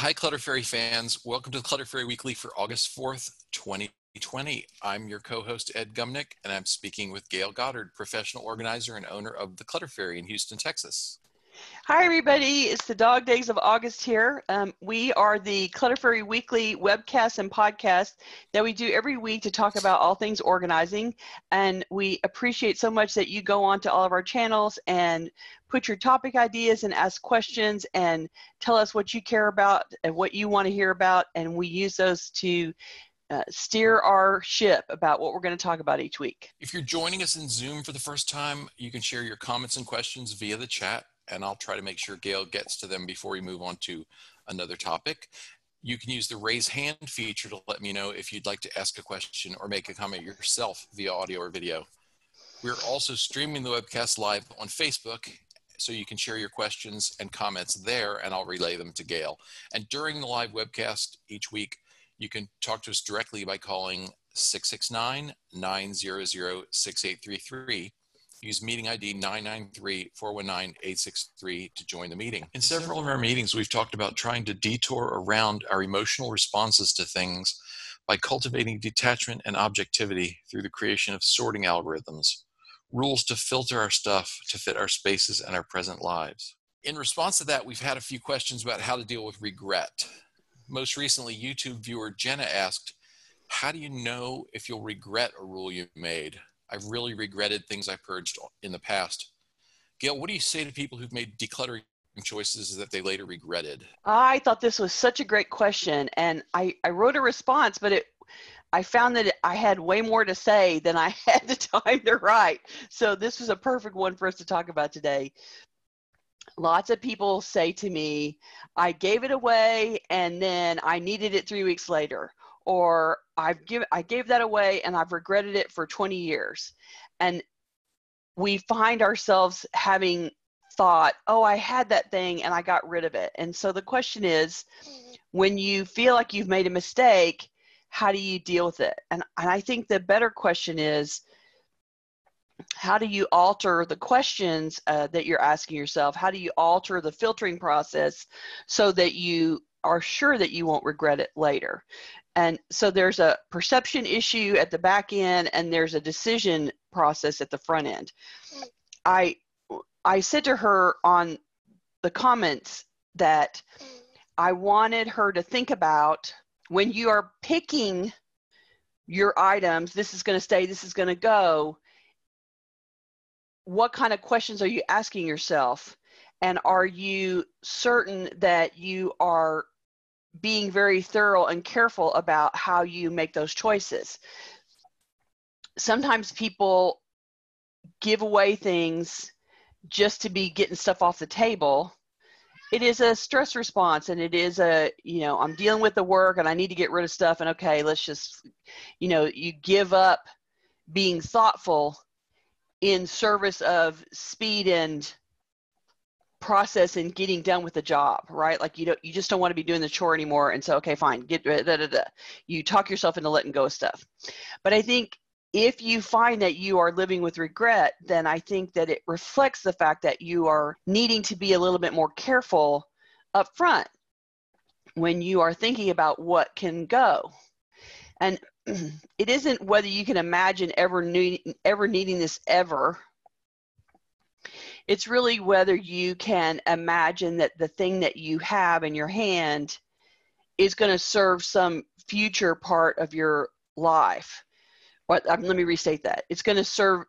Hi, Clutter Fairy fans. Welcome to the Clutter Fairy Weekly for August 4th, 2020. I'm your co host, Ed Gumnick, and I'm speaking with Gayle Goddard, professional organizer and owner of the Clutter Fairy in Houston, Texas. Hi, everybody. It's the Dog Days of August here. Um, we are the Clutter Fairy Weekly webcast and podcast that we do every week to talk about all things organizing. And we appreciate so much that you go on to all of our channels and put your topic ideas and ask questions and tell us what you care about and what you want to hear about. And we use those to uh, steer our ship about what we're going to talk about each week. If you're joining us in Zoom for the first time, you can share your comments and questions via the chat and I'll try to make sure Gayle gets to them before we move on to another topic. You can use the raise hand feature to let me know if you'd like to ask a question or make a comment yourself via audio or video. We're also streaming the webcast live on Facebook, so you can share your questions and comments there, and I'll relay them to Gayle. And during the live webcast each week, you can talk to us directly by calling 669 900 6833 Use meeting ID 993-419-863 to join the meeting. In several of our meetings, we've talked about trying to detour around our emotional responses to things by cultivating detachment and objectivity through the creation of sorting algorithms, rules to filter our stuff to fit our spaces and our present lives. In response to that, we've had a few questions about how to deal with regret. Most recently, YouTube viewer Jenna asked, how do you know if you'll regret a rule you made? I've really regretted things I purged in the past. Gayle, what do you say to people who've made decluttering choices that they later regretted? I thought this was such a great question, and I, I wrote a response, but it I found that I had way more to say than I had the time to write. So this was a perfect one for us to talk about today. Lots of people say to me, I gave it away and then I needed it three weeks later or I've give I gave that away and I've regretted it for 20 years. And we find ourselves having thought, oh, I had that thing and I got rid of it. And so the question is, when you feel like you've made a mistake, how do you deal with it? And, and I think the better question is, how do you alter the questions uh, that you're asking yourself? How do you alter the filtering process so that you are sure that you won't regret it later? And so there's a perception issue at the back end and there's a decision process at the front end. I I said to her on the comments that I wanted her to think about when you are picking your items, this is going to stay, this is going to go. What kind of questions are you asking yourself? And are you certain that you are being very thorough and careful about how you make those choices. Sometimes people give away things just to be getting stuff off the table. It is a stress response and it is a, you know, I'm dealing with the work and I need to get rid of stuff and okay, let's just, you know, you give up being thoughtful in service of speed and process in getting done with the job, right? Like you don't, you just don't want to be doing the chore anymore. And so, okay, fine, get uh, da, da, da. You talk yourself into letting go of stuff. But I think if you find that you are living with regret, then I think that it reflects the fact that you are needing to be a little bit more careful up front when you are thinking about what can go. And it isn't whether you can imagine ever need, ever needing this ever it's really whether you can imagine that the thing that you have in your hand is going to serve some future part of your life. What, um, let me restate that. It's going to serve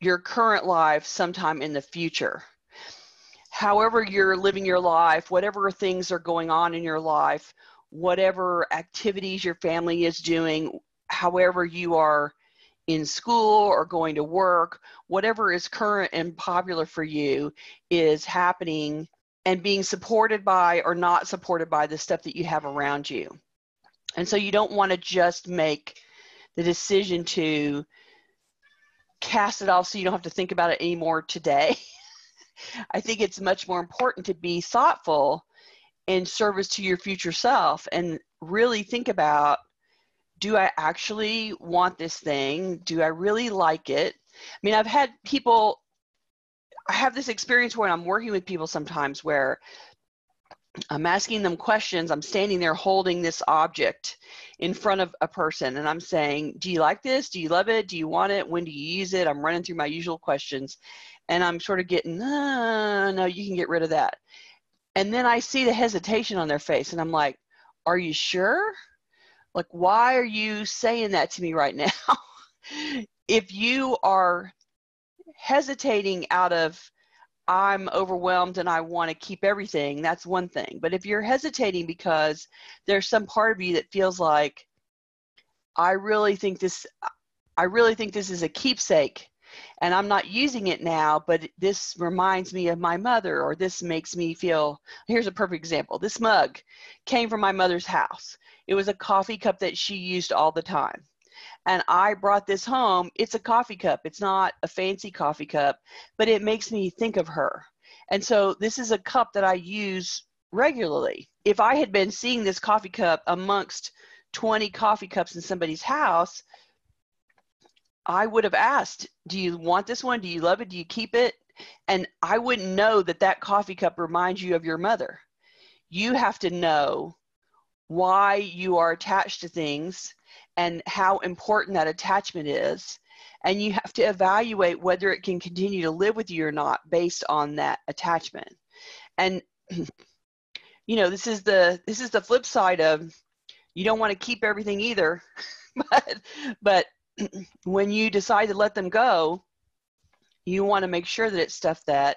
your current life sometime in the future. However, you're living your life, whatever things are going on in your life, whatever activities your family is doing, however you are in school or going to work, whatever is current and popular for you is happening and being supported by or not supported by the stuff that you have around you. And so you don't want to just make the decision to cast it off so you don't have to think about it anymore today. I think it's much more important to be thoughtful in service to your future self and really think about do I actually want this thing? Do I really like it? I mean, I've had people, I have this experience where I'm working with people sometimes where I'm asking them questions. I'm standing there holding this object in front of a person and I'm saying, Do you like this? Do you love it? Do you want it? When do you use it? I'm running through my usual questions and I'm sort of getting, No, no, you can get rid of that. And then I see the hesitation on their face and I'm like, Are you sure? Like, why are you saying that to me right now? if you are hesitating out of I'm overwhelmed and I want to keep everything, that's one thing. But if you're hesitating because there's some part of you that feels like I really think this I really think this is a keepsake and I'm not using it now, but this reminds me of my mother or this makes me feel here's a perfect example. This mug came from my mother's house. It was a coffee cup that she used all the time and I brought this home. It's a coffee cup. It's not a fancy coffee cup, but it makes me think of her. And so this is a cup that I use regularly. If I had been seeing this coffee cup amongst 20 coffee cups in somebody's house, I would have asked, Do you want this one? Do you love it? Do you keep it? And I wouldn't know that that coffee cup reminds you of your mother. You have to know why you are attached to things and how important that attachment is. And you have to evaluate whether it can continue to live with you or not based on that attachment. And you know, this is the this is the flip side of you don't want to keep everything either. but but when you decide to let them go, you want to make sure that it's stuff that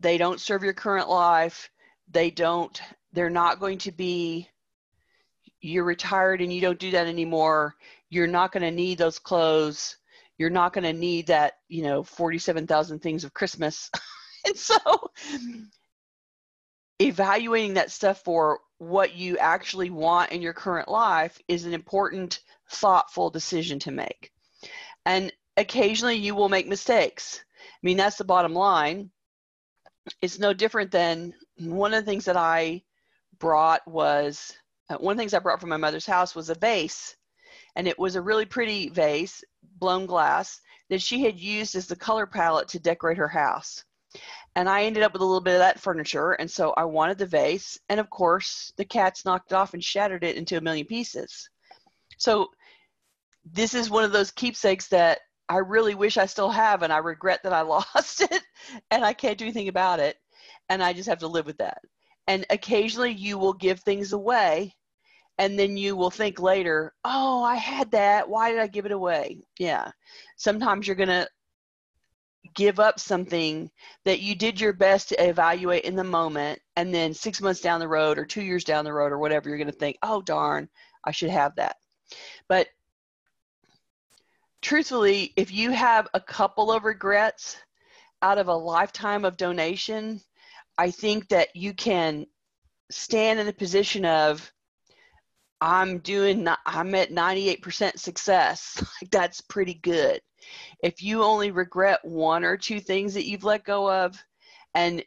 they don't serve your current life. They don't, they're not going to be you're retired and you don't do that anymore, you're not going to need those clothes. You're not going to need that, you know, 47,000 things of Christmas. and so evaluating that stuff for what you actually want in your current life is an important, thoughtful decision to make. And occasionally you will make mistakes. I mean, that's the bottom line. It's no different than one of the things that I brought was uh, one of the things I brought from my mother's house was a vase, and it was a really pretty vase, blown glass, that she had used as the color palette to decorate her house. And I ended up with a little bit of that furniture, and so I wanted the vase, and of course, the cats knocked it off and shattered it into a million pieces. So, this is one of those keepsakes that I really wish I still have, and I regret that I lost it, and I can't do anything about it, and I just have to live with that. And occasionally, you will give things away and then you will think later, oh, I had that. Why did I give it away? Yeah. Sometimes you're going to give up something that you did your best to evaluate in the moment. And then six months down the road or two years down the road or whatever, you're going to think, oh, darn, I should have that. But truthfully, if you have a couple of regrets out of a lifetime of donation, I think that you can stand in a position of I'm doing, I'm at 98% success. That's pretty good. If you only regret one or two things that you've let go of, and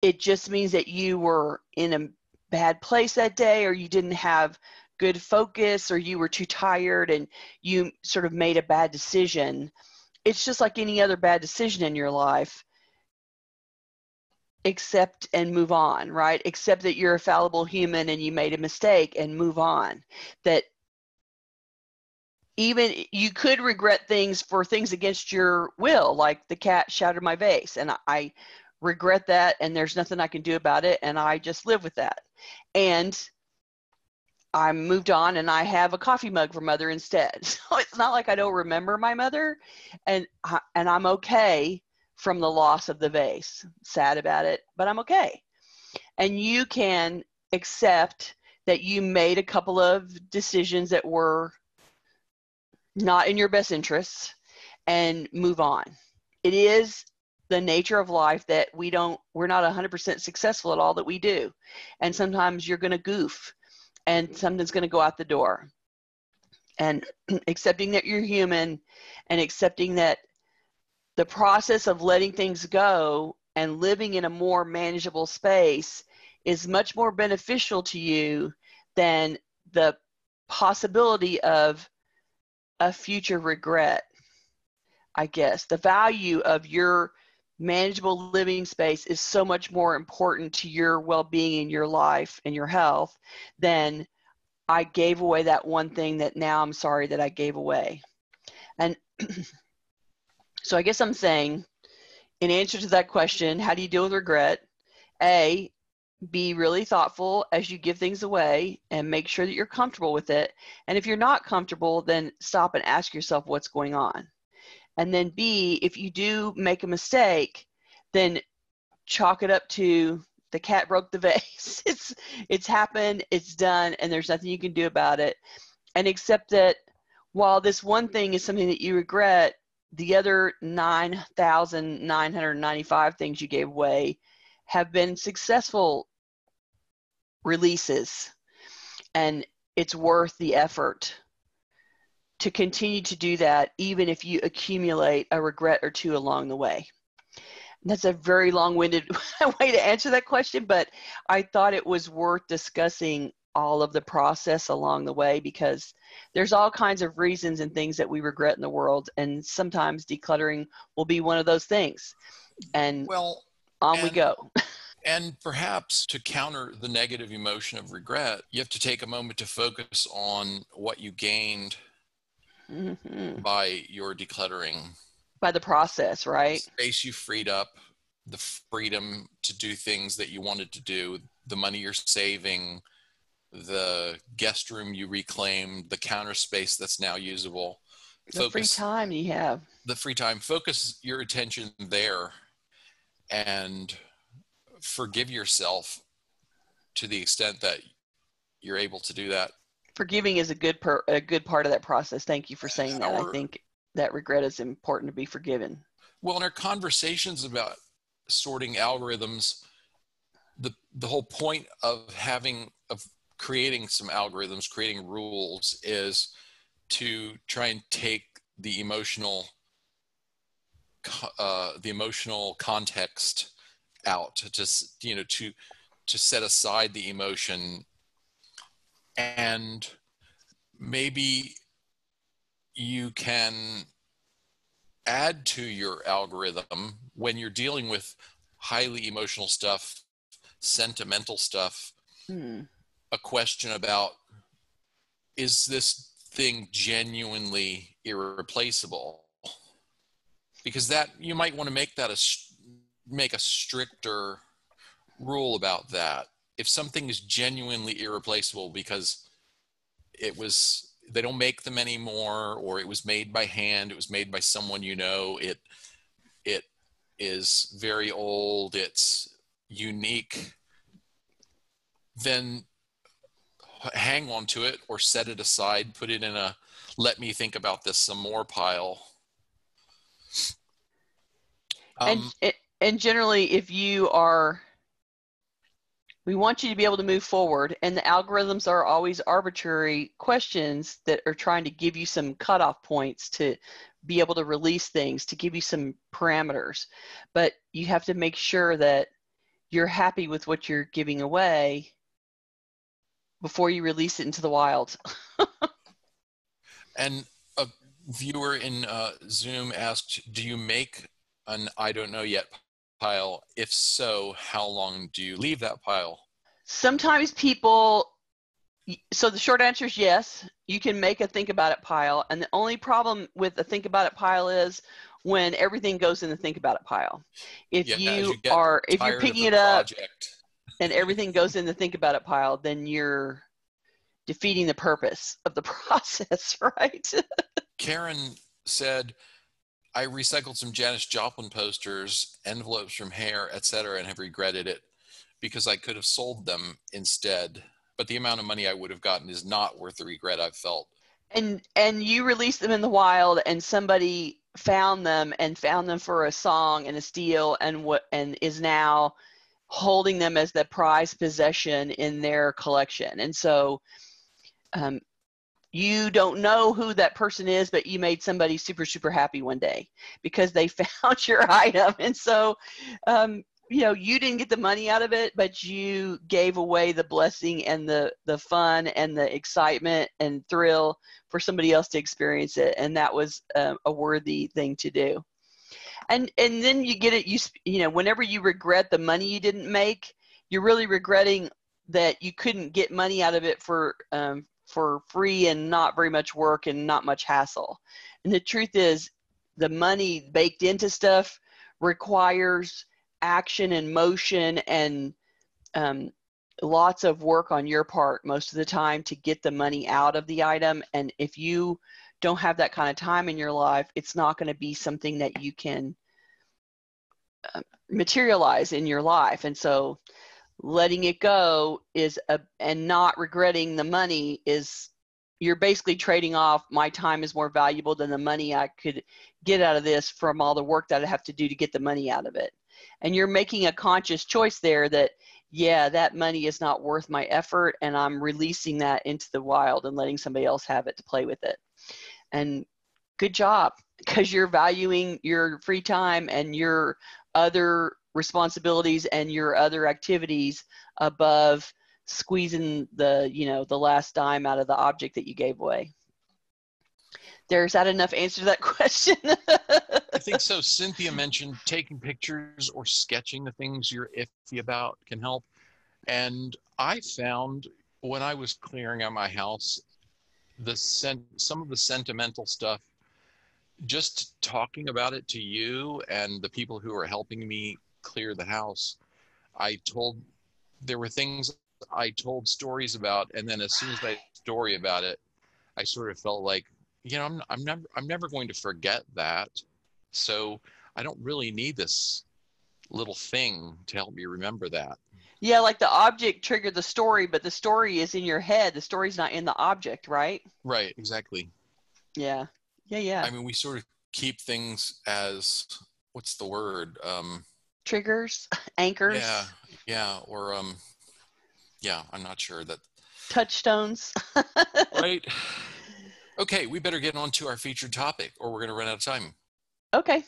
it just means that you were in a bad place that day, or you didn't have good focus, or you were too tired and you sort of made a bad decision, it's just like any other bad decision in your life accept and move on, right? Accept that you're a fallible human and you made a mistake and move on. That even you could regret things for things against your will, like the cat shattered my vase, and I regret that, and there's nothing I can do about it, and I just live with that. And I moved on, and I have a coffee mug for mother instead. So it's not like I don't remember my mother, and and I'm okay from the loss of the vase. Sad about it, but I'm okay. And you can accept that you made a couple of decisions that were not in your best interests and move on. It is the nature of life that we don't we're not 100% successful at all that we do. And sometimes you're going to goof and something's going to go out the door. And accepting that you're human and accepting that the process of letting things go and living in a more manageable space is much more beneficial to you than the possibility of a future regret i guess the value of your manageable living space is so much more important to your well-being in your life and your health than I gave away that one thing that now I'm sorry that I gave away. And so I guess I'm saying in answer to that question, how do you deal with regret? A, be really thoughtful as you give things away and make sure that you're comfortable with it. And if you're not comfortable, then stop and ask yourself what's going on. And then B, if you do make a mistake, then chalk it up to the cat broke the vase. it's it's happened, it's done, and there's nothing you can do about it. And accept that while this one thing is something that you regret, the other 9,995 things you gave away have been successful releases. And it's worth the effort to continue to do that, even if you accumulate a regret or two along the way. That's a very long winded way to answer that question, but I thought it was worth discussing all of the process along the way because there's all kinds of reasons and things that we regret in the world, and sometimes decluttering will be one of those things. And well, on and, we go. and perhaps to counter the negative emotion of regret, you have to take a moment to focus on what you gained mm-hmm. by your decluttering. By the process, right? The space you freed up, the freedom to do things that you wanted to do, the money you're saving, the guest room you reclaimed, the counter space that's now usable. The focus, free time you have. The free time. Focus your attention there and forgive yourself to the extent that you're able to do that. Forgiving is a good per, a good part of that process. Thank you for saying that. Our, I think that regret is important to be forgiven. Well, in our conversations about sorting algorithms, the the whole point of having of creating some algorithms, creating rules is to try and take the emotional uh, the emotional context out to just you know to to set aside the emotion and maybe you can add to your algorithm when you're dealing with highly emotional stuff sentimental stuff hmm. a question about is this thing genuinely irreplaceable because that you might want to make that a make a stricter rule about that. If something is genuinely irreplaceable because it was they don't make them anymore or it was made by hand, it was made by someone you know, it it is very old, it's unique, then hang on to it or set it aside, put it in a let me think about this some more pile. Um, and and generally if you are we want you to be able to move forward and the algorithms are always arbitrary questions that are trying to give you some cutoff points to be able to release things to give you some parameters. But you have to make sure that you're happy with what you're giving away before you release it into the wild. And a viewer in uh, zoom asked do you make an i don't know yet pile? If so, how long do you leave that pile? Sometimes people, so the short answer is yes, you can make a think about it pile. And the only problem with a think about it pile is when everything goes in the think about it pile. If yeah, you, you are, if you're picking it up and everything goes in the think about it pile, then you're defeating the purpose of the process, right? Karen said, I recycled some Janis Joplin posters, envelopes from hair, etc., and have regretted it because I could have sold them instead. But the amount of money I would have gotten is not worth the regret I've felt. And and you released them in the wild, and somebody found them and found them for a song and a steal, and what and is now holding them as the prized possession in their collection. And so, um, you don't know who that person is, but you made somebody super, super happy one day because they found your item. And so, um, you know, you didn't get the money out of it, but you gave away the blessing and the, the fun and the excitement and thrill for somebody else to experience it. And that was um, a worthy thing to do. and and then you get it you you know whenever you regret the money you didn't make you're really regretting that you couldn't get money out of it for um, for free and not very much work and not much hassle. And the truth is the money baked into stuff requires action and motion and um, lots of work on your part most of the time to get the money out of the item. And if you don't have that kind of time in your life it's not going to be something that you can uh, materialize in your life. And so letting it go is a and not regretting the money is you're basically trading off my time is more valuable than the money I could get out of this from all the work that I have to do to get the money out of it. And you're making a conscious choice there that yeah, that money is not worth my effort, and I'm releasing that into the wild and letting somebody else have it to play with it. And good job, because you're valuing your free time and your other responsibilities and your other activities above squeezing the you know the last dime out of the object that you gave away? There's that enough answer to that question? I think so. Cynthia mentioned taking pictures or sketching the things you're iffy about can help. And i found when i was clearing out my house the sen- some of the sentimental stuff just talking about it to you and the people who are helping me clear the house i told there were things i told stories about and then as soon as i story about it i sort of felt like you know, I'm, I'm never, I'm never going to forget that. So I don't really need this little thing to help me remember that. Yeah, like the object triggered the story, but the story is in your head. The story's not in the object, right? Right, exactly. Yeah. Yeah, yeah. I mean, we sort of keep things as what's the word? Um triggers, anchors. Yeah. Yeah, or um yeah, I'm not sure that touchstones. right. Okay, we better get on to our featured topic or we're going to run out of time. Okay.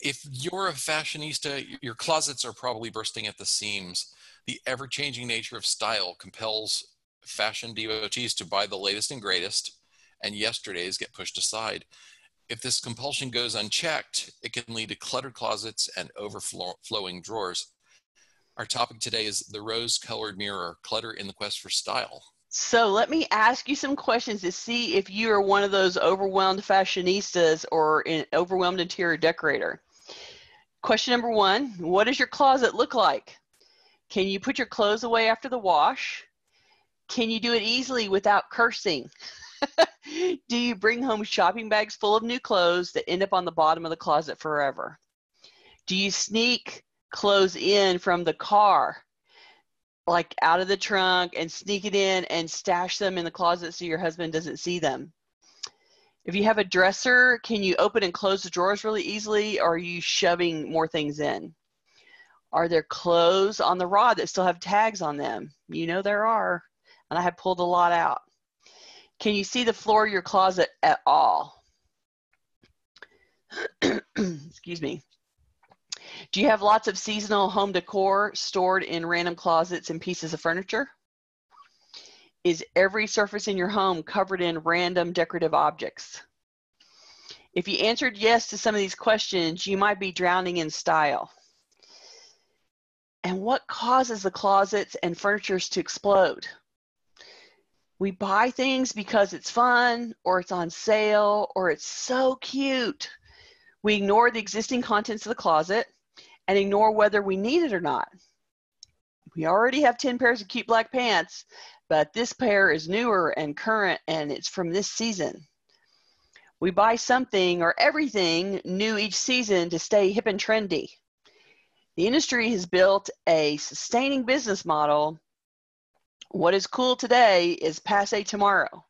If you're a fashionista, your closets are probably bursting at the seams. The ever changing nature of style compels fashion devotees to buy the latest and greatest, and yesterdays get pushed aside. If this compulsion goes unchecked, it can lead to cluttered closets and overflowing drawers. Our topic today is the rose colored mirror clutter in the quest for style. So let me ask you some questions to see if you are one of those overwhelmed fashionistas or an overwhelmed interior decorator. Question number one What does your closet look like? Can you put your clothes away after the wash? Can you do it easily without cursing? do you bring home shopping bags full of new clothes that end up on the bottom of the closet forever? Do you sneak clothes in from the car like out of the trunk and sneak it in and stash them in the closet so your husband doesn't see them. If you have a dresser, can you open and close the drawers really easily or are you shoving more things in? Are there clothes on the rod that still have tags on them? You know there are, and I have pulled a lot out. Can you see the floor of your closet at all? Excuse me. Do you have lots of seasonal home decor stored in random closets and pieces of furniture? Is every surface in your home covered in random decorative objects? If you answered yes to some of these questions, you might be drowning in style. And what causes the closets and furnitures to explode? We buy things because it's fun, or it's on sale, or it's so cute. We ignore the existing contents of the closet and ignore whether we need it or not. We already have 10 pairs of cute black pants, but this pair is newer and current and it's from this season. We buy something or everything new each season to stay hip and trendy. The industry has built a sustaining business model. What is cool today is passe tomorrow,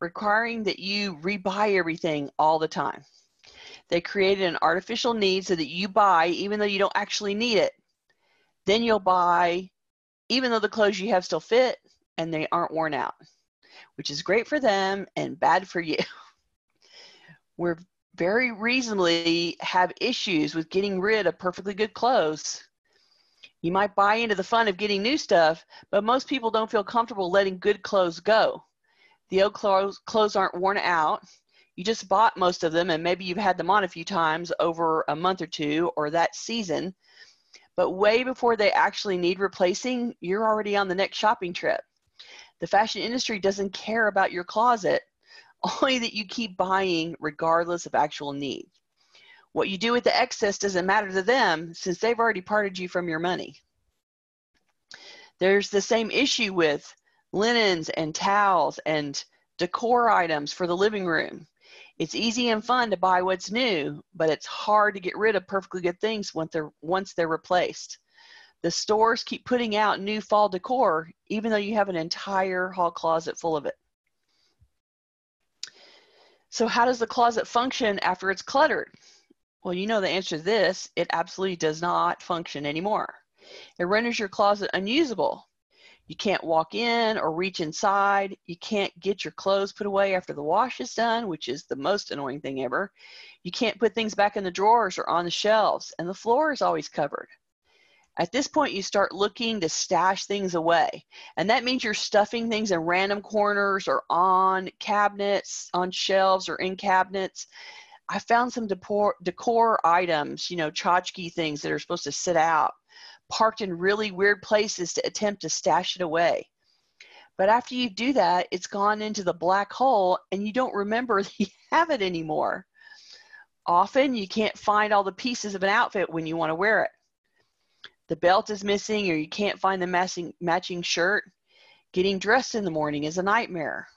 requiring that you rebuy everything all the time. They created an artificial need so that you buy even though you don't actually need it. Then you'll buy even though the clothes you have still fit and they aren't worn out, which is great for them and bad for you. We're very reasonably have issues with getting rid of perfectly good clothes. You might buy into the fun of getting new stuff, but most people don't feel comfortable letting good clothes go. The old clothes, clothes aren't worn out you just bought most of them and maybe you've had them on a few times over a month or two or that season. But way before they actually need replacing, you're already on the next shopping trip. The fashion industry doesn't care about your closet, only that you keep buying regardless of actual need. What you do with the excess doesn't matter to them since they've already parted you from your money. There's the same issue with linens and towels and decor items for the living room. It's easy and fun to buy what's new, but it's hard to get rid of perfectly good things once they're, once they're replaced. The stores keep putting out new fall decor, even though you have an entire hall closet full of it. So, how does the closet function after it's cluttered? Well, you know the answer to this it absolutely does not function anymore. It renders your closet unusable. You can't walk in or reach inside. You can't get your clothes put away after the wash is done, which is the most annoying thing ever. You can't put things back in the drawers or on the shelves, and the floor is always covered. At this point, you start looking to stash things away. And that means you're stuffing things in random corners or on cabinets, on shelves, or in cabinets. I found some decor, decor items, you know, tchotchke things that are supposed to sit out parked in really weird places to attempt to stash it away. But after you do that, it's gone into the black hole and you don't remember that you have it anymore. Often you can't find all the pieces of an outfit when you want to wear it. The belt is missing or you can't find the matching, matching shirt. Getting dressed in the morning is a nightmare.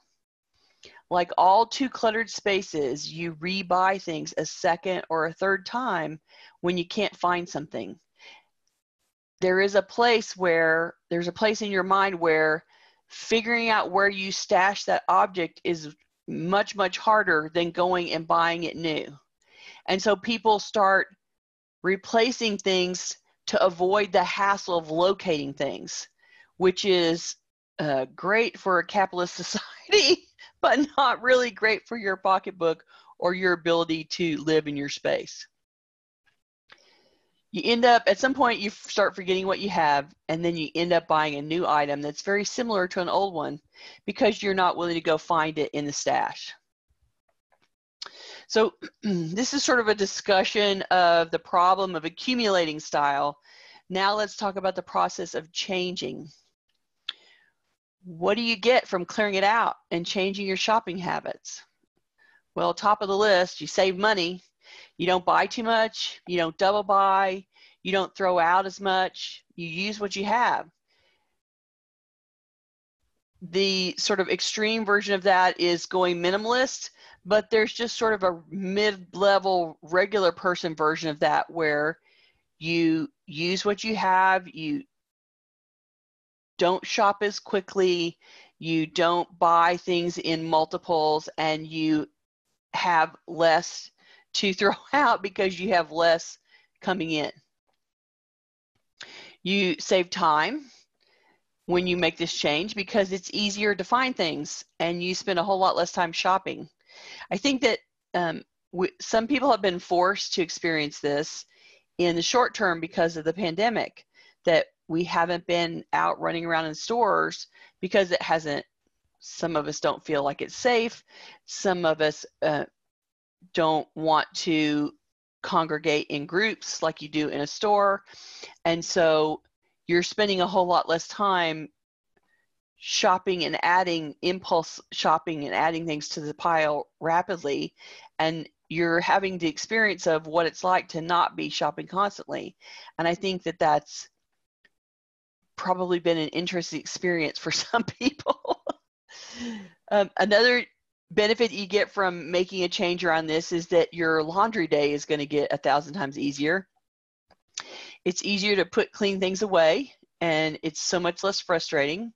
Like all too cluttered spaces, you rebuy things a second or a third time when you can't find something. There is a place where there's a place in your mind where figuring out where you stash that object is much much harder than going and buying it new. And so people start replacing things to avoid the hassle of locating things which is uh, great for a capitalist society but not really great for your pocketbook or your ability to live in your space. You end up at some point you start forgetting what you have and then you end up buying a new item that's very similar to an old one because you're not willing to go find it in the stash. So this is sort of a discussion of the problem of accumulating style. Now let's talk about the process of changing what do you get from clearing it out and changing your shopping habits? Well top of the list you save money. You don't buy too much, you don't double buy, you don't throw out as much, you use what you have. The sort of extreme version of that is going minimalist, but there's just sort of a mid level regular person version of that where you use what you have, you don't shop as quickly, you don't buy things in multiples, and you have less to throw out because you have less coming in. You save time when you make this change because it's easier to find things and you spend a whole lot less time shopping. I think that um, some people have been forced to experience this in the short term because of the pandemic, that we haven't been out running around in stores because it hasn't, some of us don't feel like it's safe. Some of us uh, don't want to congregate in groups like you do in a store. And so you're spending a whole lot less time shopping and adding impulse shopping and adding things to the pile rapidly. And you're having the experience of what it's like to not be shopping constantly. And I think that that's probably been an interesting experience for some people. um, another benefit you get from making a change around this is that your laundry day is going to get a thousand times easier. It's easier to put clean things away and it's so much less frustrating.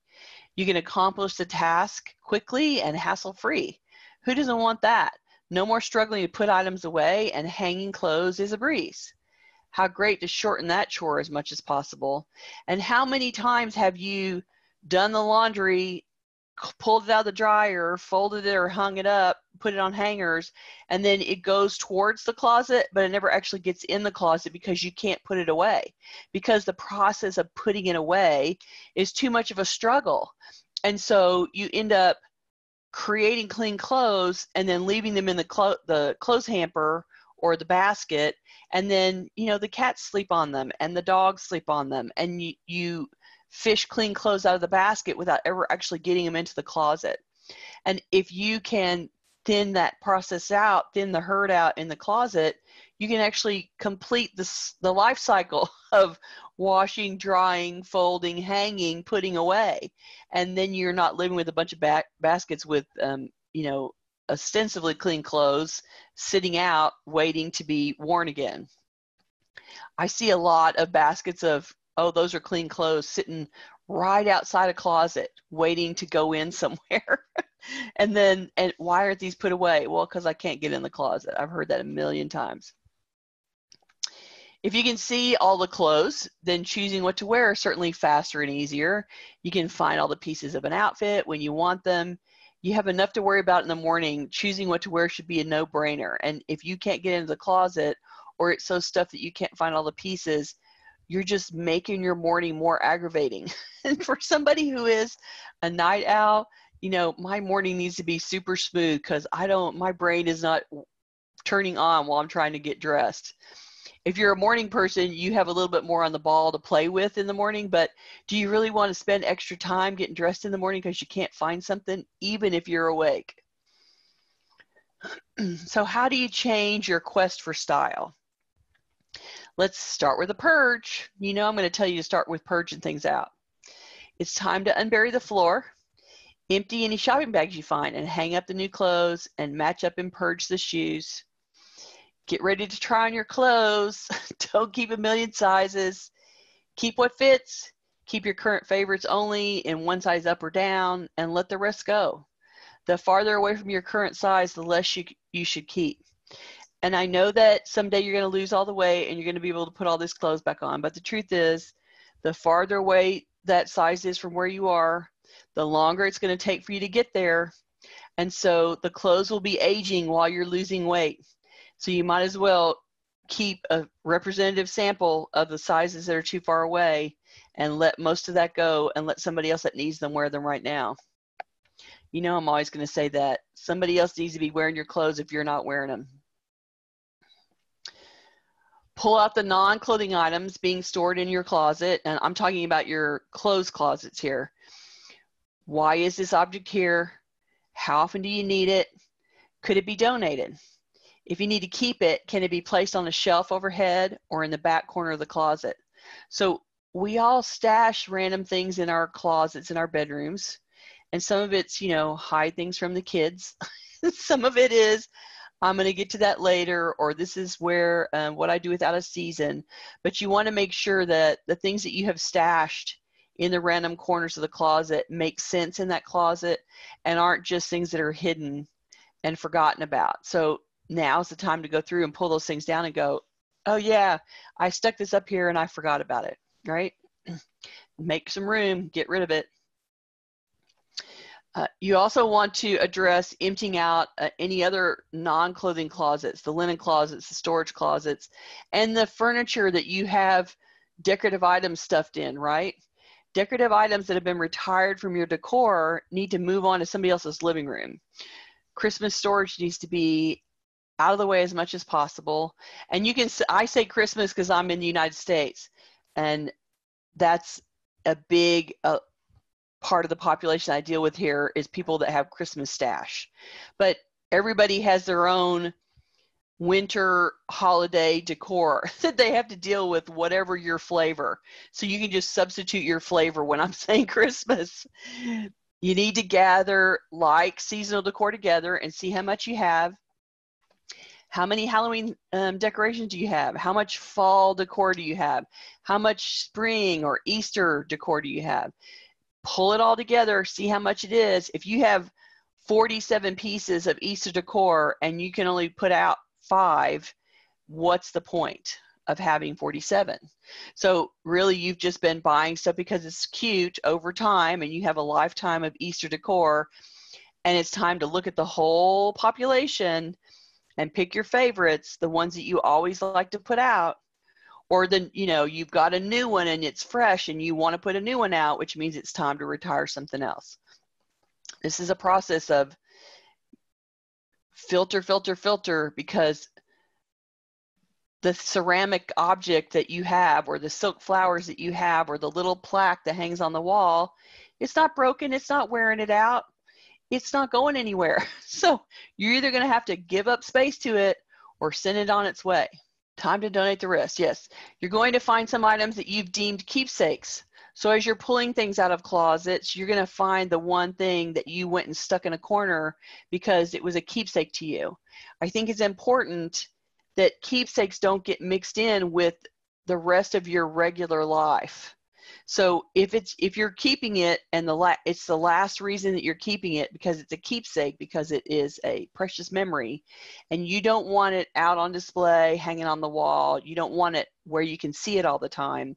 You can accomplish the task quickly and hassle free. Who doesn't want that? No more struggling to put items away and hanging clothes is a breeze. How great to shorten that chore as much as possible. And how many times have you done the laundry pulled it out of the dryer, folded it or hung it up, put it on hangers, and then it goes towards the closet, but it never actually gets in the closet because you can't put it away. Because the process of putting it away is too much of a struggle. And so you end up creating clean clothes and then leaving them in the, clo- the clothes hamper or the basket and then you know the cats sleep on them and the dogs sleep on them and you, you fish clean clothes out of the basket without ever actually getting them into the closet. And if you can thin that process out thin the herd out in the closet you can actually complete this, the life cycle of washing drying folding hanging putting away. And then you're not living with a bunch of ba- baskets with um, you know ostensibly clean clothes sitting out waiting to be worn again. I see a lot of baskets of, oh, those are clean clothes sitting right outside a closet waiting to go in somewhere. and then, and why aren't these put away? Well, because I can't get in the closet. I've heard that a million times. If you can see all the clothes, then choosing what to wear is certainly faster and easier. You can find all the pieces of an outfit when you want them you have enough to worry about in the morning. Choosing what to wear should be a no brainer. And if you can't get into the closet or it's so stuff that you can't find all the pieces, you're just making your morning more aggravating. and for somebody who is a night owl, you know, my morning needs to be super smooth because I don't, my brain is not turning on while I'm trying to get dressed if you're a morning person, you have a little bit more on the ball to play with in the morning. But do you really want to spend extra time getting dressed in the morning because you can't find something, even if you're awake? so, how do you change your quest for style? Let's start with a purge. You know, I'm going to tell you to start with purging things out. It's time to unbury the floor, empty any shopping bags you find, and hang up the new clothes and match up and purge the shoes Get ready to try on your clothes. Don't keep a million sizes. Keep what fits. Keep your current favorites only in one size up or down and let the rest go. The farther away from your current size, the less you, you should keep. And I know that someday you're going to lose all the weight and you're going to be able to put all this clothes back on. But the truth is, the farther away that size is from where you are, the longer it's going to take for you to get there. And so the clothes will be aging while you're losing weight. So you might as well keep a representative sample of the sizes that are too far away and let most of that go and let somebody else that needs them wear them right now. You know, I'm always going to say that somebody else needs to be wearing your clothes if you're not wearing them. Pull out the non clothing items being stored in your closet, and I'm talking about your clothes closets here. Why is this object here? How often do you need it? Could it be donated? If you need to keep it, can it be placed on a shelf overhead or in the back corner of the closet? So we all stash random things in our closets in our bedrooms. And some of it's, you know, hide things from the kids. some of it is, I'm going to get to that later, or this is where um, what I do without a season. But you want to make sure that the things that you have stashed in the random corners of the closet make sense in that closet and aren't just things that are hidden and forgotten about. So now's the time to go through and pull those things down and go, oh yeah, I stuck this up here and I forgot about it, right? Make some room, get rid of it. Uh, you also want to address emptying out uh, any other non-clothing closets, the linen closets, the storage closets, and the furniture that you have decorative items stuffed in, right? Decorative items that have been retired from your decor need to move on to somebody else's living room. Christmas storage needs to be out of the way as much as possible. And you can, I say Christmas because I'm in the United States, and that's a big uh, part of the population I deal with here is people that have Christmas stash. But everybody has their own winter holiday decor that they have to deal with whatever your flavor. So you can just substitute your flavor when I'm saying Christmas. You need to gather like seasonal decor together and see how much you have how many Halloween um, decorations do you have? How much fall decor do you have? How much spring or Easter decor do you have? Pull it all together, see how much it is. If you have 47 pieces of Easter decor and you can only put out five, what's the point of having 47? So, really, you've just been buying stuff because it's cute over time and you have a lifetime of Easter decor. And it's time to look at the whole population and pick your favorites, the ones that you always like to put out. Or then, you know, you've got a new one and it's fresh and you want to put a new one out, which means it's time to retire something else. This is a process of filter, filter, filter because the ceramic object that you have or the silk flowers that you have or the little plaque that hangs on the wall it's not broken it's not wearing it out it's not going anywhere. So you're either going to have to give up space to it or send it on its way. Time to donate the rest yes. You're going to find some items that you've deemed keepsakes. So as you're pulling things out of closets you're going to find the one thing that you went and stuck in a corner because it was a keepsake to you. I think it's important that keepsakes don't get mixed in with the rest of your regular life. So if it's if you're keeping it and the la- it's the last reason that you're keeping it because it's a keepsake because it is a precious memory and you don't want it out on display hanging on the wall you don't want it where you can see it all the time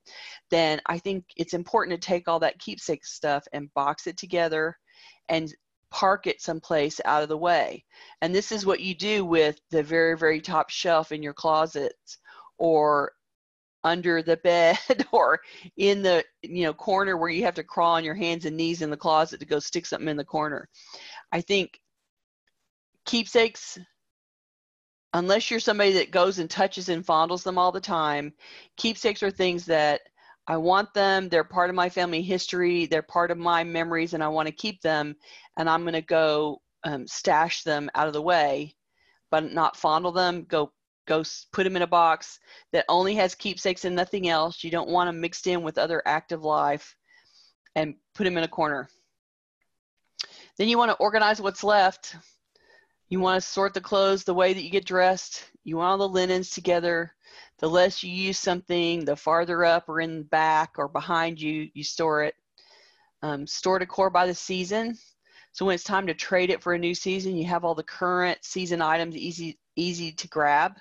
then I think it's important to take all that keepsake stuff and box it together and park it someplace out of the way. And this is what you do with the very, very top shelf in your closets or under the bed or in the you know corner where you have to crawl on your hands and knees in the closet to go stick something in the corner. I think keepsakes unless you're somebody that goes and touches and fondles them all the time, keepsakes are things that I want them. They're part of my family history. They're part of my memories, and I want to keep them. And I'm going to go um, stash them out of the way, but not fondle them. Go go put them in a box that only has keepsakes and nothing else. You don't want them mixed in with other active life, and put them in a corner. Then you want to organize what's left. You want to sort the clothes the way that you get dressed. You want all the linens together the less you use something, the farther up or in the back or behind you, you store it. Um, store decor by the season. So when it's time to trade it for a new season, you have all the current season items easy, easy to grab.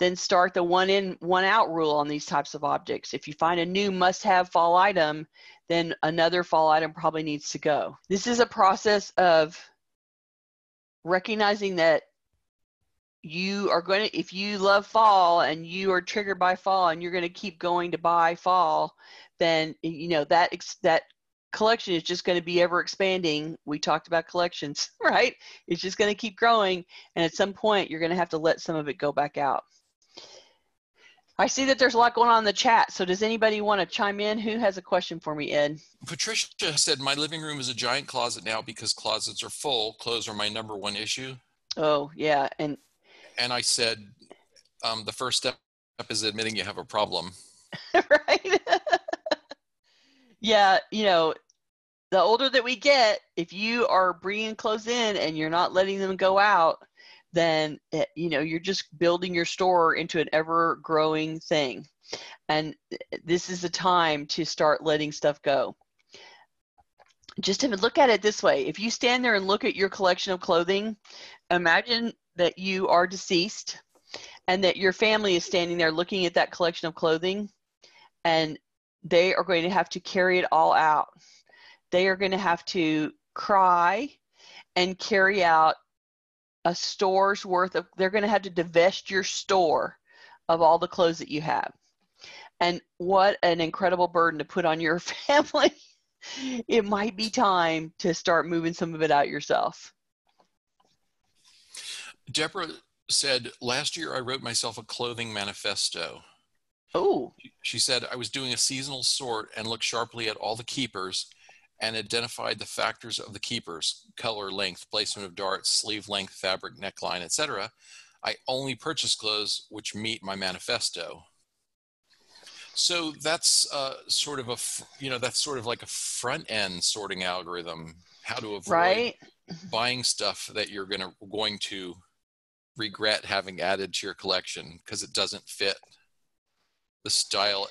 Then start the one in, one out rule on these types of objects. If you find a new must have fall item, then another fall item probably needs to go. This is a process of recognizing that you are going to if you love fall and you are triggered by fall and you're going to keep going to buy fall then you know that that collection is just going to be ever expanding we talked about collections right it's just going to keep growing and at some point you're going to have to let some of it go back out I see that there's a lot going on in the chat. So does anybody want to chime in? Who has a question for me, Ed? Patricia said, my living room is a giant closet now because closets are full. Clothes are my number one issue. Oh, yeah. And and I said, um, the first step is admitting you have a problem. right. yeah, you know, the older that we get, if you are bringing clothes in and you're not letting them go out, then eh, you know you're just building your store into an ever growing thing. And this is the time to start letting stuff go. Just look at it this way. If you stand there and look at your collection of clothing imagine that you are deceased and that your family is standing there looking at that collection of clothing and they are going to have to carry it all out. They are going to have to cry and carry out a store's worth of, they're going to have to divest your store of all the clothes that you have. And what an incredible burden to put on your family. it might be time to start moving some of it out yourself. Deborah said, Last year I wrote myself a clothing manifesto. Oh. She said, I was doing a seasonal sort and looked sharply at all the keepers and identified the factors of the keepers color, length, placement of darts, sleeve length, fabric, neckline, etc. I only purchase clothes which meet my manifesto. So that's uh, sort of a, you know, that's sort of like a front end sorting algorithm. How to avoid right. buying stuff that you're gonna going to regret having added to your collection because it doesn't fit the style,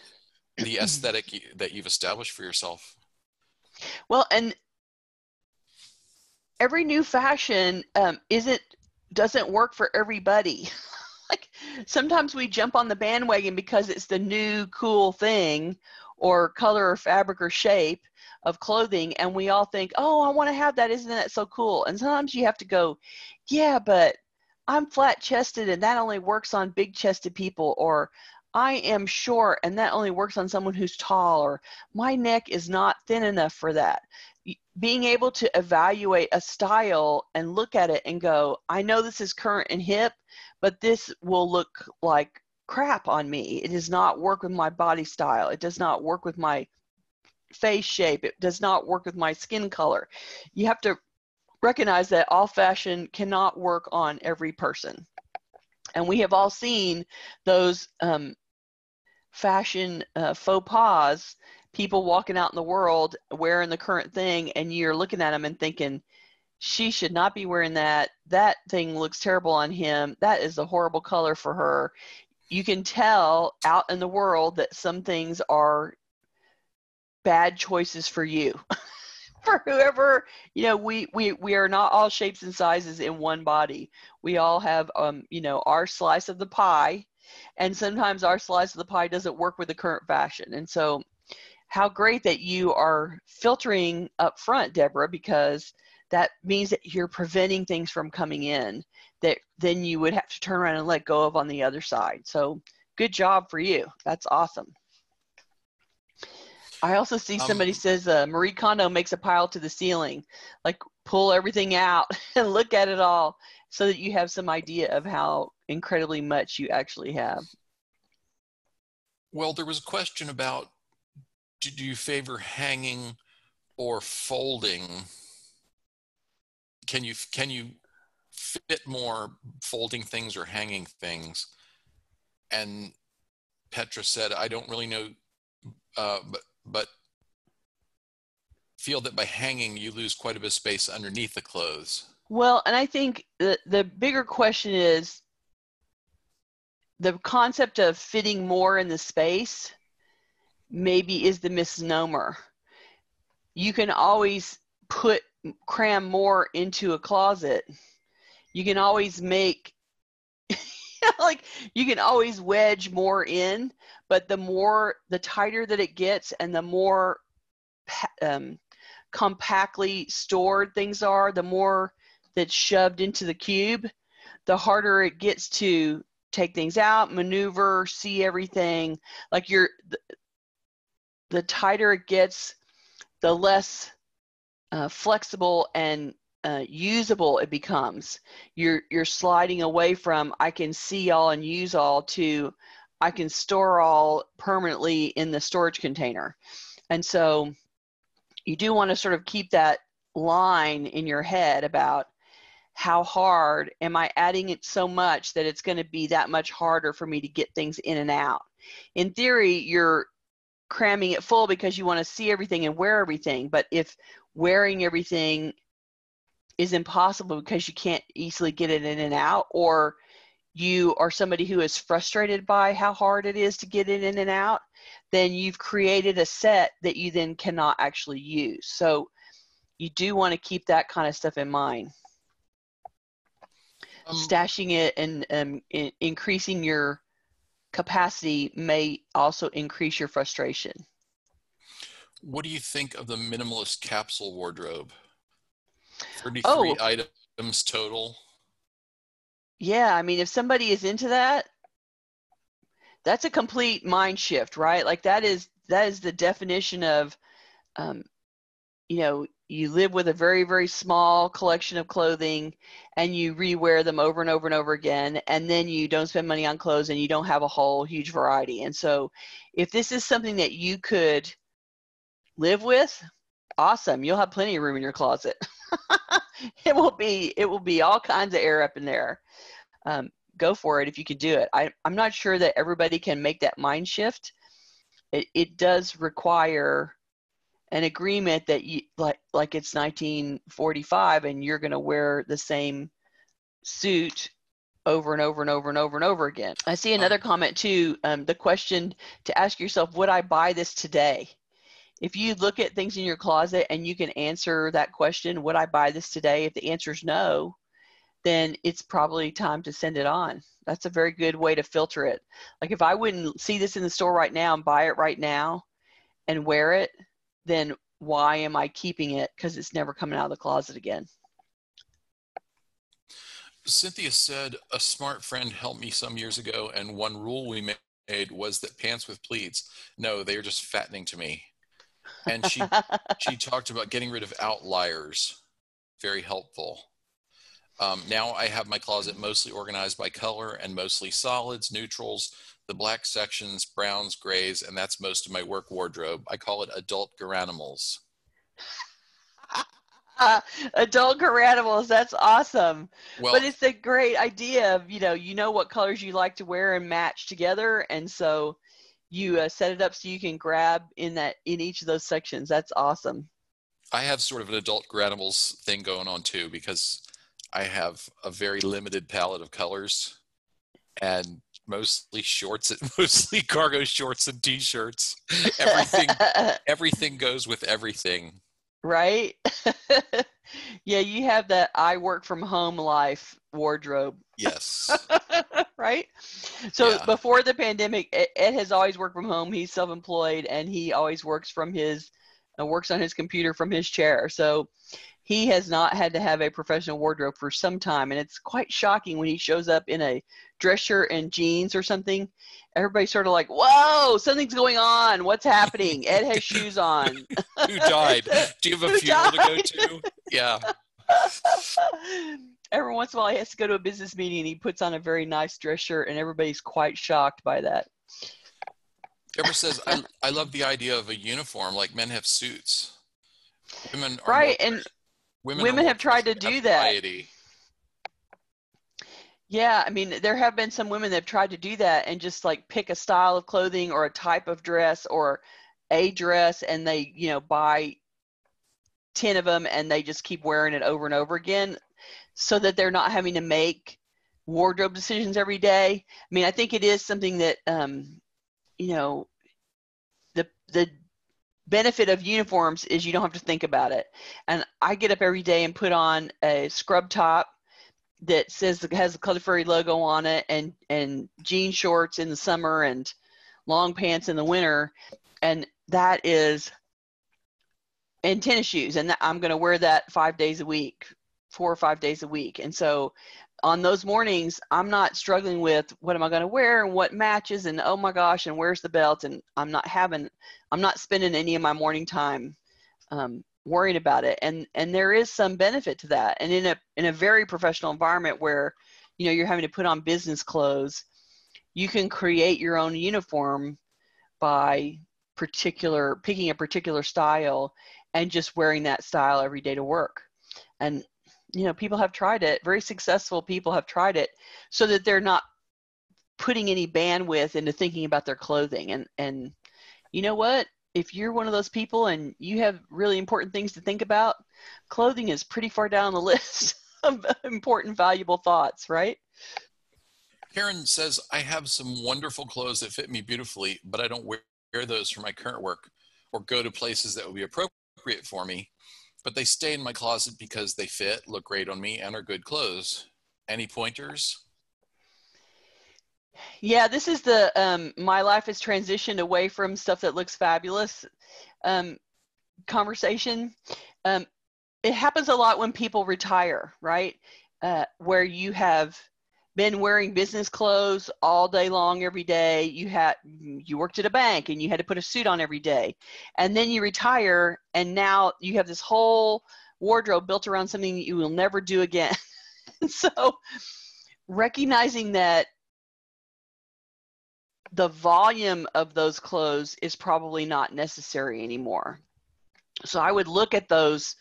the aesthetic that you've established for yourself. Well, and every new fashion um, isn't doesn't work for everybody. like sometimes we jump on the bandwagon because it's the new cool thing or color or fabric or shape of clothing and we all think oh i want to have that isn't that so cool and sometimes you have to go yeah but I'm flat chested and that only works on big chested people, or I am short and that only works on someone who's tall, or my neck is not thin enough for that. Being able to evaluate a style and look at it and go, I know this is current and hip, but this will look like crap on me. It does not work with my body style. It does not work with my face shape. It does not work with my skin color. You have to recognize that all fashion cannot work on every person. And we have all seen those um, fashion uh, faux pas, people walking out in the world wearing the current thing, and you're looking at them and thinking, she should not be wearing that. That thing looks terrible on him. That is a horrible color for her. You can tell out in the world that some things are bad choices for you. for whoever you know we we we are not all shapes and sizes in one body. We all have um you know our slice of the pie and sometimes our slice of the pie doesn't work with the current fashion. And so how great that you are filtering up front deborah because that means that you're preventing things from coming in that then you would have to turn around and let go of on the other side. So good job for you. That's awesome I also see somebody um, says uh, Marie Kondo makes a pile to the ceiling, like pull everything out and look at it all, so that you have some idea of how incredibly much you actually have. Well, there was a question about do, do you favor hanging or folding? Can you can you fit more folding things or hanging things? And Petra said, I don't really know, uh, but but feel that by hanging you lose quite a bit of space underneath the clothes. Well, and I think the the bigger question is the concept of fitting more in the space maybe is the misnomer. You can always put cram more into a closet. You can always make like you can always wedge more in, but the more the tighter that it gets and the more um, compactly stored things are, the more that's shoved into the cube, the harder it gets to take things out, maneuver, see everything. Like you're, the, the tighter it gets, the less uh, flexible and uh, usable it becomes. You're you're sliding away from I can see all and use all to I can store all permanently in the storage container. And so you do want to sort of keep that line in your head about how hard am I adding it so much that it's going to be that much harder for me to get things in and out. In theory, you're cramming it full because you want to see everything and wear everything. But if wearing everything is impossible because you can't easily get it in and out, or you are somebody who is frustrated by how hard it is to get it in and out, then you've created a set that you then cannot actually use. So you do want to keep that kind of stuff in mind. Um, Stashing it and um, in, increasing your capacity may also increase your frustration. What do you think of the minimalist capsule wardrobe? 33 oh. items total. Yeah, I mean, if somebody is into that, that's a complete mind shift, right? Like that is that is the definition of, um, you know, you live with a very very small collection of clothing, and you rewear them over and over and over again, and then you don't spend money on clothes, and you don't have a whole huge variety. And so, if this is something that you could live with, awesome. You'll have plenty of room in your closet. it will be it will be all kinds of air up in there. Um, go for it if you can do it. I, I'm not sure that everybody can make that mind shift. It, it does require an agreement that you like like it's 1945 and you're going to wear the same suit over and over and over and over and over again. I see another comment too. Um, the question to ask yourself: Would I buy this today? If you look at things in your closet and you can answer that question, would I buy this today? If the answer is no, then it's probably time to send it on. That's a very good way to filter it. Like if I wouldn't see this in the store right now and buy it right now and wear it, then why am I keeping it? Because it's never coming out of the closet again. Cynthia said, a smart friend helped me some years ago, and one rule we made was that pants with pleats, no, they are just fattening to me. And she she talked about getting rid of outliers, very helpful. Um, now I have my closet mostly organized by color and mostly solids, neutrals, the black sections, browns, grays, and that's most of my work wardrobe. I call it adult garanimals. Uh, adult garanimals, that's awesome. Well, but it's a great idea of, you know, you know what colors you like to wear and match together. And so you uh, set it up so you can grab in that in each of those sections. That's awesome. I have sort of an adult garanimals thing going on too because I have a very limited palette of colors and mostly shorts and mostly cargo shorts and t-shirts. Everything everything goes with everything. right? yeah, you have that I work from home life wardrobe, Yes. Right? So Yeah. before the pandemic, Ed, has always worked from home. He's self-employed and he always works from his uh, works on his computer from his chair. So he has not had to have a professional wardrobe for some time and it's quite shocking when he shows up in a dress shirt and jeans or something. Everybody's sort of like, "Whoa, something's going on. What's happening?" Ed has shoes on. Who died? Do you have a funeral to go to? Yeah. Every once in a while, he has to go to a business meeting and he puts on a very nice dress shirt, and everybody's quite shocked by that. Deborah says, I, I love the idea of a uniform, like men have suits. Women are Right, and women, women have tried to do that. variety. yeah, I mean, there have been some women that have tried to do that and just like pick a style of clothing or a type of dress or a dress, and they, you know, buy 10 of them and they just keep wearing it over and over again so that they're not having to make wardrobe decisions every day. I mean, I think it is something that, um, you know, the, the benefit of uniforms is you don't have to think about it. And I get up every day and put on a scrub top that says has the Clutter Fairy logo on it and, and jean shorts in the summer and long pants in the winter. And that is and tennis shoes and i'm going to wear that five days a week four or five days a week. And so on those mornings i'm not struggling with what am i going to wear and what matches and oh my gosh and where's the belt? And i'm not having i'm not spending any of my morning time um, worrying about it. And and there is some benefit to that. And in a in a very professional environment where you know you're having to put on business clothes you can create your own uniform by particular picking a particular style and just wearing that style every day to work. And you know, people have tried it. Very successful people have tried it so that they're not putting any bandwidth into thinking about their clothing. And and you know what? If you're one of those people and you have really important things to think about, clothing is pretty far down the list of important valuable thoughts, right? Karen says, I have some wonderful clothes that fit me beautifully, but I don't wear those for my current work or go to places that would be appropriate for me. But they stay in my closet because they fit, look great on me, and are good clothes. Any pointers? Yeah, this is the um, my life has transitioned away from stuff that looks fabulous um, conversation. Um, it happens a lot when people retire, right? Uh, where you have been wearing business clothes all day long every day. You had you worked at a bank and you had to put a suit on every day, and then you retire, and now you have this whole wardrobe built around something that you will never do again. so, recognizing that the volume of those clothes is probably not necessary anymore. So I would look at those.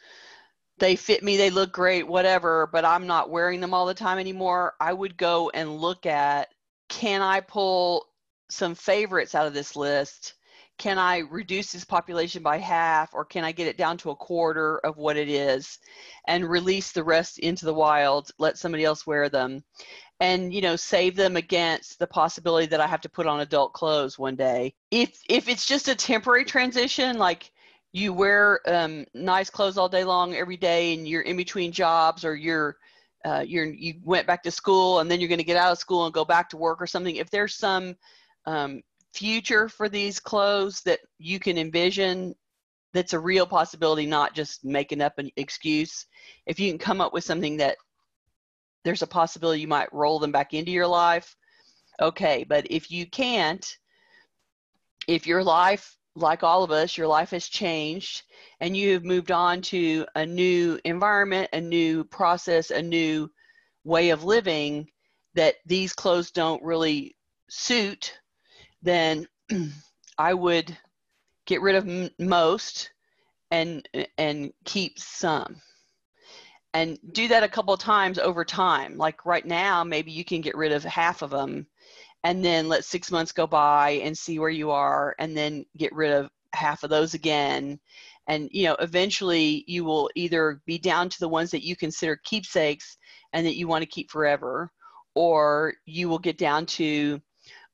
They fit me, they look great, whatever, but I'm not wearing them all the time anymore. I would go and look at can I pull some favorites out of this list? Can I reduce this population by half or can I get it down to a quarter of what it is and release the rest into the wild, let somebody else wear them? and you know save them against the possibility that I have to put on adult clothes one day. If if it's just a temporary transition, like you wear um, nice clothes all day long every day, and you're in between jobs, or you're uh, you're you went back to school, and then you're going to get out of school and go back to work or something. If there's some um, future for these clothes that you can envision, that's a real possibility, not just making up an excuse. If you can come up with something that there's a possibility you might roll them back into your life okay. But if you can't, if your life, like all of us, your life has changed and you have moved on to a new environment, a new process, a new way of living that these clothes don't really suit, then I would get rid of most and and keep some. And do that a couple of times over time. Like right now maybe you can get rid of half of them and then let six months go by and see where you are and then get rid of half of those again. And you know eventually you will either be down to the ones that you consider keepsakes and that you want to keep forever or you will get down to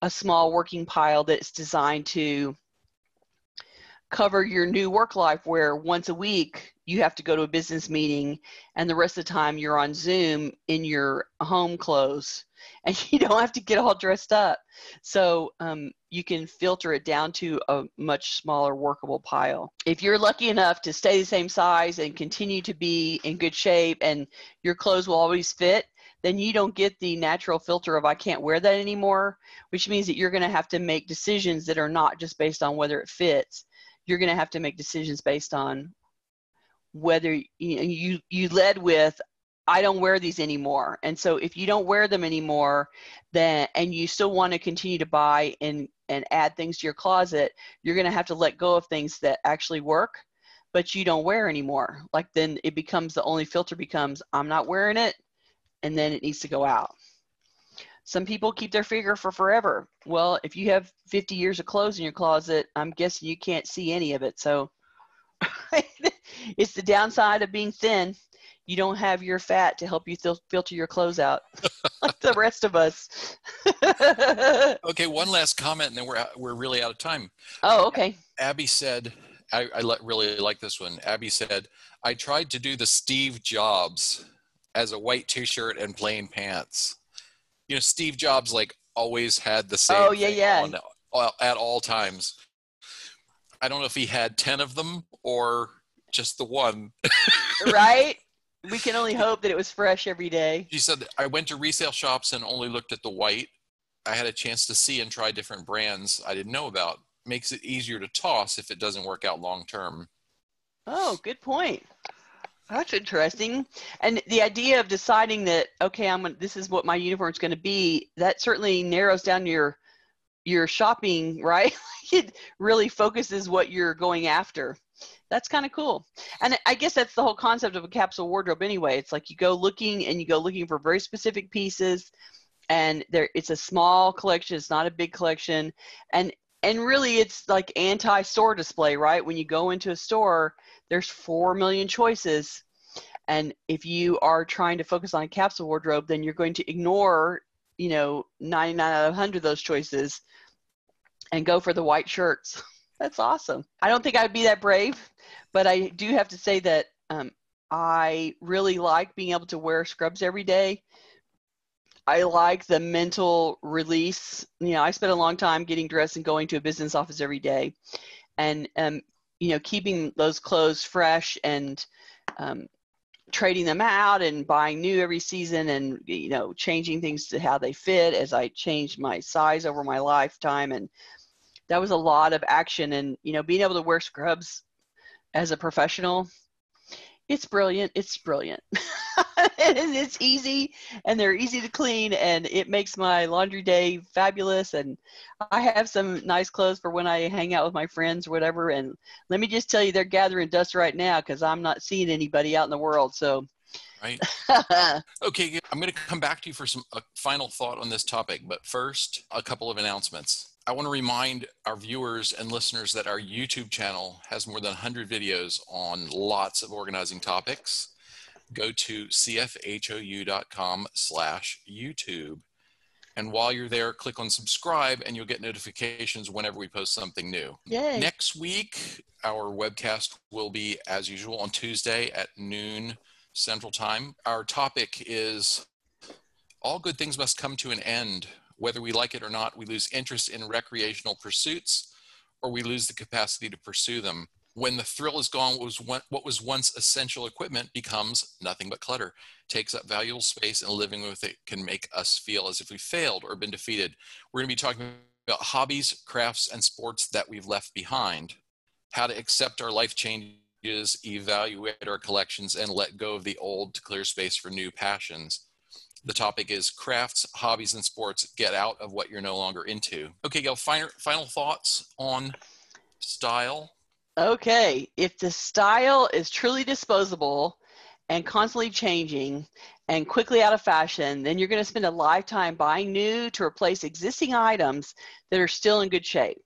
a small working pile that's designed to cover your new work life where once a week you have to go to a business meeting and the rest of the time you're on Zoom in your home clothes and you don't have to get all dressed up. So um, you can filter it down to a much smaller workable pile. If you're lucky enough to stay the same size and continue to be in good shape and your clothes will always fit, then you don't get the natural filter of I can't wear that anymore, which means that you're going to have to make decisions that are not just based on whether it fits. You're going to have to make decisions based on whether you you, you led with I don't wear these anymore. And so if you don't wear them anymore, then and you still want to continue to buy and and add things to your closet, you're going to have to let go of things that actually work but you don't wear anymore. Like then it becomes the only filter becomes I'm not wearing it and then it needs to go out. Some people keep their figure for forever. Well, if you have 50 years of clothes in your closet, I'm guessing you can't see any of it. So it's the downside of being thin. You don't have your fat to help you fil- filter your clothes out, like the rest of us. okay, one last comment, and then we're out, we're really out of time. Oh, okay. Abby said, I, I really like this one. Abby said, I tried to do the Steve Jobs as a white t-shirt and plain pants. You know, Steve Jobs like always had the same. Oh yeah, yeah. On, uh, at all times. I don't know if he had ten of them or just the one. right. We can only hope that it was fresh every day. She said, I went to resale shops and only looked at the white. I had a chance to see and try different brands I didn't know about. Makes it easier to toss if it doesn't work out long term. Oh, good point. That's interesting. And the idea of deciding that okay, I'm gonna, this is what my uniform is going to be. That certainly narrows down your your shopping, right? it really focuses what you're going after. That's kind of cool. And I guess that's the whole concept of a capsule wardrobe anyway. It's like you go looking and you go looking for very specific pieces and there it's a small collection, it's not a big collection. And and really it's like anti-store display, right? When you go into a store, there's 4 million choices. And if you are trying to focus on a capsule wardrobe, then you're going to ignore, you know, 99 out of 100 of those choices and go for the white shirts. That's awesome. I don't think I'd be that brave, but I do have to say that um, I really like being able to wear scrubs every day. I like the mental release. You know, I spent a long time getting dressed and going to a business office every day, and um, you know, keeping those clothes fresh and um, trading them out and buying new every season, and you know, changing things to how they fit as I changed my size over my lifetime, and that was a lot of action. And you know, being able to wear scrubs as a professional, it's brilliant. It's brilliant. and it's easy and they're easy to clean and it makes my laundry day fabulous and i have some nice clothes for when i hang out with my friends or whatever and let me just tell you they're gathering dust right now because i'm not seeing anybody out in the world so right okay i'm going to come back to you for some a final thought on this topic but first a couple of announcements I want to remind our viewers and listeners that our YouTube channel has more than 100 videos on lots of organizing topics go to cfhou.com slash YouTube. And while you're there, click on subscribe and you'll get notifications whenever we post something new. Yay. Next week, our webcast will be, as usual, on Tuesday at noon Central Time. Our topic is All Good Things Must Come to an End. Whether we like it or not, we lose interest in recreational pursuits or we lose the capacity to pursue them. When the thrill is gone, what was, one, what was once essential equipment becomes nothing but clutter, takes up valuable space, and living with it can make us feel as if we failed or been defeated. We're going to be talking about hobbies, crafts, and sports that we've left behind, how to accept our life changes, evaluate our collections, and let go of the old to clear space for new passions. The topic is crafts, hobbies, and sports. Get out of what you're no longer into. Okay, Gayle, final, final thoughts on style? Okay, if the style is truly disposable and constantly changing and quickly out of fashion, then you're going to spend a lifetime buying new to replace existing items that are still in good shape.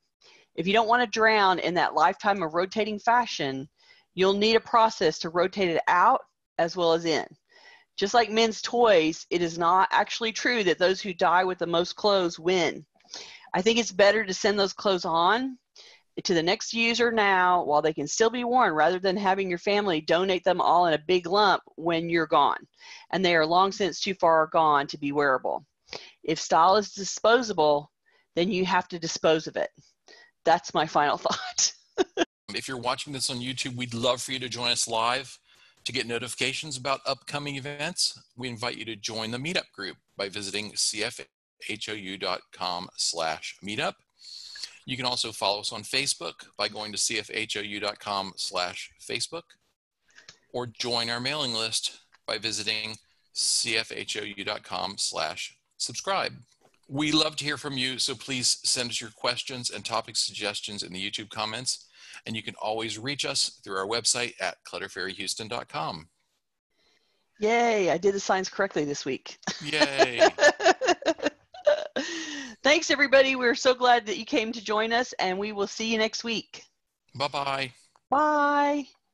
If you don't want to drown in that lifetime of rotating fashion, you'll need a process to rotate it out as well as in. Just like men's toys, it is not actually true that those who die with the most clothes win. I think it's better to send those clothes on to the next user now while they can still be worn rather than having your family donate them all in a big lump when you're gone and they are long since too far gone to be wearable. If style is disposable, then you have to dispose of it. That's my final thought. if you're watching this on YouTube, we'd love for you to join us live. To get notifications about upcoming events, we invite you to join the meetup group by visiting cfhou.com slash meetup. You can also follow us on Facebook by going to cfhou.com slash Facebook or join our mailing list by visiting cfhou.com slash subscribe. We love to hear from you, so please send us your questions and topic suggestions in the YouTube comments. And you can always reach us through our website at clutterfairyhouston.com. Yay, I did the signs correctly this week. Yay. Thanks, everybody. We're so glad that you came to join us, and we will see you next week. Bye-bye. Bye.